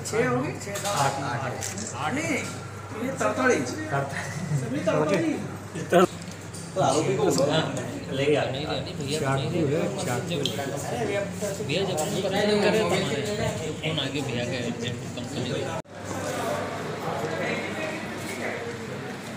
छः होगी छः सात आठ नहीं ये तरतड़ी सभी भैया जब करे तो आगे भैया का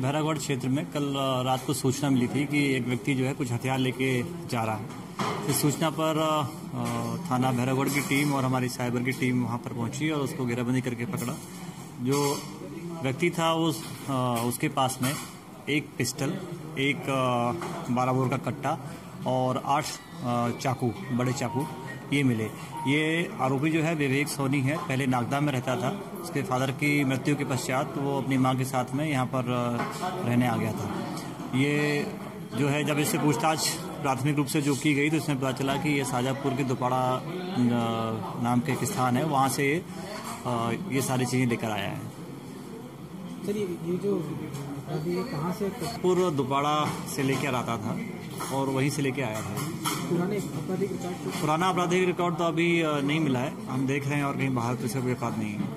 भैरागढ़ क्षेत्र में कल रात को सूचना मिली थी कि एक व्यक्ति जो है कुछ हथियार लेके जा रहा है। इस सूचना पर थाना भैरागढ़ की टीम और हमारी साइबर की टीम वहाँ पर पहुँची और उसको घेराबंदी करके पकड़ा। जो व्यक्ति था उस उसके पास में एक पिस्टल, एक बारह बोर का कट्टा और आठ चाकू, बड़े चाकू ये मिले। ये आरोपी जो है विवेक सोनी है। पहले नागदा में रहता था। उसके फादर की मृत्यु के पश्चात वो अपनी माँ के साथ में यहाँ पर रहने आ गया था। ये जो है, जब इससे पूछताछ प्राथमिक रूप से जो की गई तो इसमें पता चला कि ये शाजापुर के दोपाड़ा नाम के एक स्थान है। वहाँ से ये सारी चीज़ें लेकर आया है। सर ये ये जो अभी कहाँ से पूर्व दोपाड़ा से लेकर आता था और वहीं से लेकर आया था। पुराने आपराधिक रिकॉर्ड पुराना आपराधिक रिकॉर्ड तो अभी नहीं मिला है। हम देख रहे हैं और कहीं बाहर तो सिर्फ़ अपराध नहीं है।